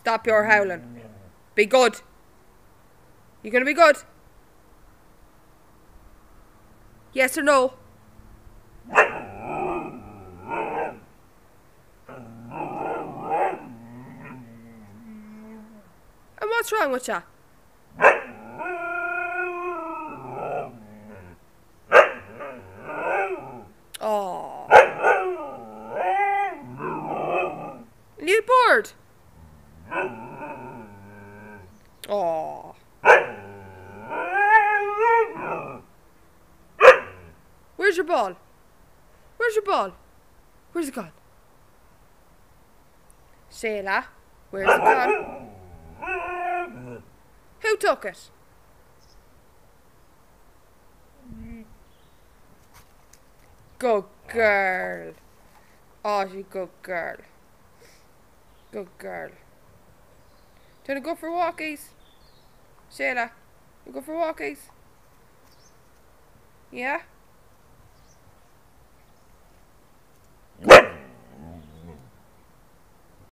stop your howling. Be good. You gonna be good? Yes or no? And what's wrong with you? Bored? Oh. Where's your ball? Where's your ball? Where's it gone? Shayla, where's it gone? Who took it? Good girl. Oh, you good girl. Good girl. To go for walkies? Shayla, you go for walkies? Yeah?